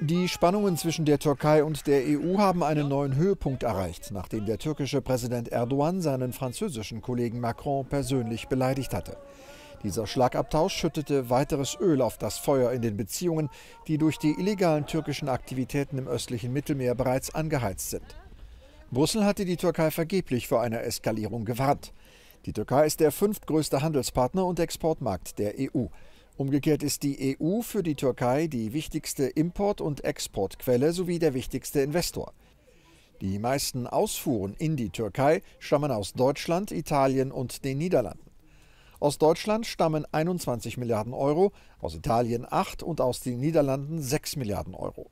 Die Spannungen zwischen der Türkei und der EU haben einen neuen Höhepunkt erreicht, nachdem der türkische Präsident Erdogan seinen französischen Kollegen Macron persönlich beleidigt hatte. Dieser Schlagabtausch schüttete weiteres Öl auf das Feuer in den Beziehungen, die durch die illegalen türkischen Aktivitäten im östlichen Mittelmeer bereits angeheizt sind. Brüssel hatte die Türkei vergeblich vor einer Eskalierung gewarnt. Die Türkei ist der fünftgrößte Handelspartner und Exportmarkt der EU. Umgekehrt ist die EU für die Türkei die wichtigste Import- und Exportquelle sowie der wichtigste Investor. Die meisten Ausfuhren in die Türkei stammen aus Deutschland, Italien und den Niederlanden. Aus Deutschland stammen 21 Milliarden Euro, aus Italien 8 und aus den Niederlanden 6 Milliarden Euro.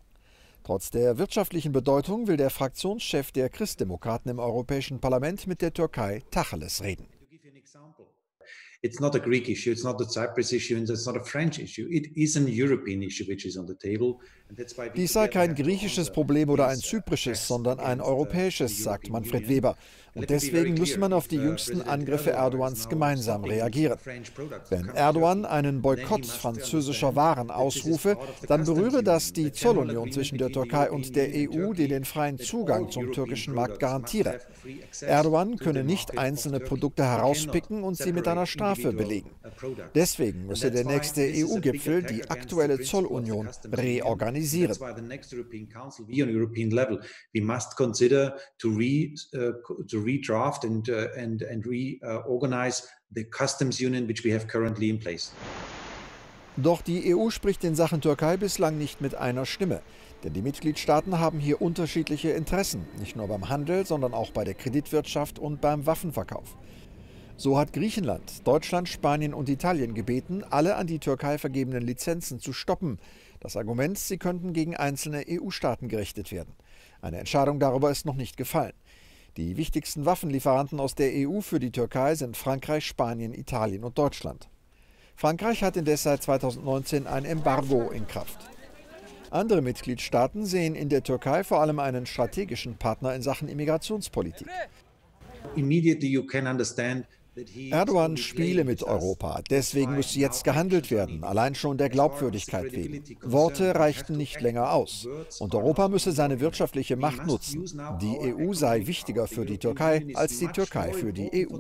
Trotz der wirtschaftlichen Bedeutung will der Fraktionschef der Christdemokraten im Europäischen Parlament mit der Türkei Tacheles reden. It's not a Greek issue, it's not a Cyprus issue, and it's not a French issue. It is an European issue which is on the table. Dies sei kein griechisches Problem oder ein zyprisches, sondern ein europäisches, sagt Manfred Weber. Und deswegen müsse man auf die jüngsten Angriffe Erdogans gemeinsam reagieren. Wenn Erdogan einen Boykott französischer Waren ausrufe, dann berühre das die Zollunion zwischen der Türkei und der EU, die den freien Zugang zum türkischen Markt garantiere. Erdogan könne nicht einzelne Produkte herauspicken und sie mit einer Strafe belegen. Deswegen müsse der nächste EU-Gipfel die aktuelle Zollunion reorganisieren we must consider to re uh, to redraft and uh, and and reorganize the customs union which we have currently in place. Doch die EU spricht in Sachen Türkei bislang nicht mit einer Stimme. Denn die Mitgliedstaaten haben hier unterschiedliche Interessen, nicht nur beim Handel, sondern auch bei der Kreditwirtschaft und beim Waffenverkauf. So hat Griechenland, Deutschland, Spanien und Italien gebeten, alle an die Türkei vergebenen Lizenzen zu stoppen. Das Argument, sie könnten gegen einzelne EU-Staaten gerichtet werden. Eine Entscheidung darüber ist noch nicht gefallen. Die wichtigsten Waffenlieferanten aus der EU für die Türkei sind Frankreich, Spanien, Italien und Deutschland. Frankreich hat indes seit 2019 ein Embargo in Kraft. Andere Mitgliedstaaten sehen in der Türkei vor allem einen strategischen Partner in Sachen Immigrationspolitik. Immediately you can understand Erdogan spiele mit Europa, deswegen müsse jetzt gehandelt werden, allein schon der Glaubwürdigkeit wegen. Worte reichten nicht länger aus. Und Europa müsse seine wirtschaftliche Macht nutzen. Die EU sei wichtiger für die Türkei als die Türkei für die EU.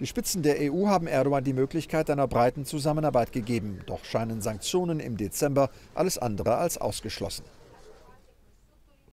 Die Spitzen der EU haben Erdogan die Möglichkeit einer breiten Zusammenarbeit gegeben, doch scheinen Sanktionen im Dezember alles andere als ausgeschlossen.